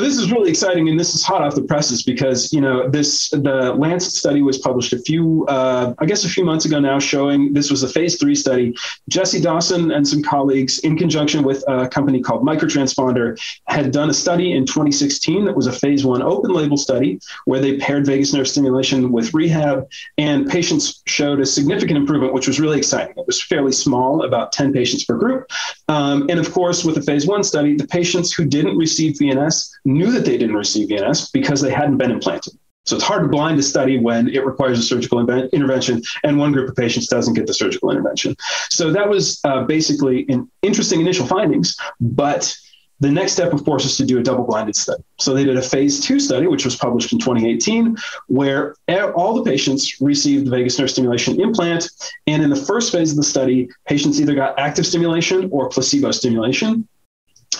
this is really exciting, and this is hot off the presses because you know this the Lancet study was published a few, uh, I guess, a few months ago now, showing this was a phase three study. Jesse Dawson and some colleagues, in conjunction with a company called Microtransponder, had done a study in 2016 that was a phase one open label study where they paired vagus nerve stimulation with rehab, and patients showed a significant improvement, which was really exciting. It was fairly small, about 10 patients per group, um, and of course, with the phase one study, the patients who didn't receive VNS knew that they didn't receive VNS because they hadn't been implanted. So it's hard to blind a study when it requires a surgical intervention and one group of patients doesn't get the surgical intervention. So that was uh, basically an interesting initial findings, but the next step, of course, is to do a double blinded study. So they did a phase two study, which was published in 2018, where all the patients received vagus nerve stimulation implant. And in the first phase of the study, patients either got active stimulation or placebo stimulation.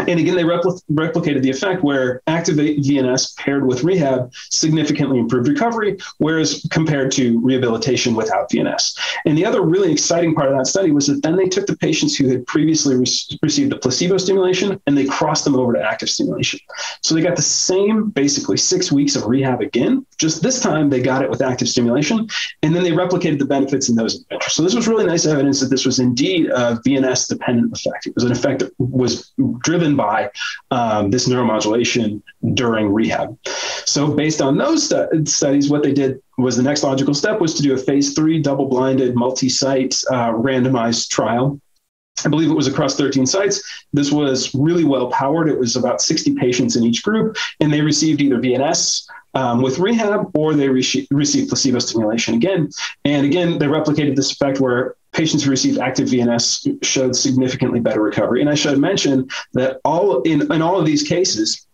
And again, they repl- replicated the effect where active VNS paired with rehab significantly improved recovery, whereas compared to rehabilitation without VNS. And the other really exciting part of that study was that then they took the patients who had previously re- received the placebo stimulation and they crossed them over to active stimulation. So they got the same basically six weeks of rehab again, just this time they got it with active stimulation. And then they replicated the benefits in those adventures. So this was really nice evidence that this was indeed a VNS dependent effect. It was an effect that was driven driven by um, this neuromodulation during rehab. So, based on those stu- studies, what they did was the next logical step was to do a phase three double blinded, multi site uh, randomized trial. I believe it was across 13 sites. This was really well powered. It was about 60 patients in each group, and they received either VNS um, with rehab or they re- received placebo stimulation again. And again, they replicated this effect where patients who received active VNS showed significantly better recovery. And I should mention that all in, in all of these cases,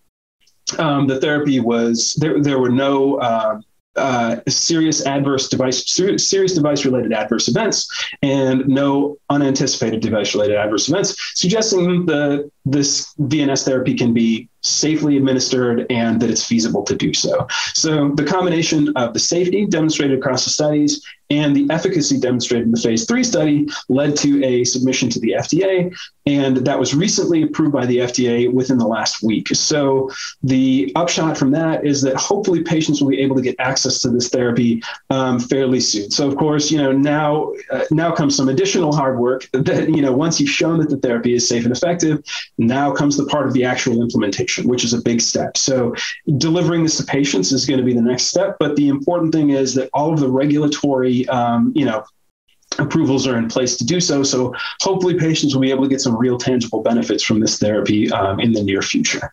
um, the therapy was there. There were no uh, uh, serious adverse device, serious device related adverse events, and no unanticipated device related adverse events, suggesting that this VNS therapy can be safely administered and that it's feasible to do so. So the combination of the safety demonstrated across the studies and the efficacy demonstrated in the phase three study led to a submission to the FDA, and that was recently approved by the FDA within the last week. So the upshot from that is that hopefully patients will be able to get access to this therapy um, fairly soon. So of course, you know now uh, now comes some additional hard work that you know once you've shown that the therapy is safe and effective, now comes the part of the actual implementation, which is a big step. So delivering this to patients is going to be the next step, but the important thing is that all of the regulatory um, you know, approvals are in place to do so. So hopefully patients will be able to get some real tangible benefits from this therapy um, in the near future.